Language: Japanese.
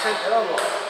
100%はもう。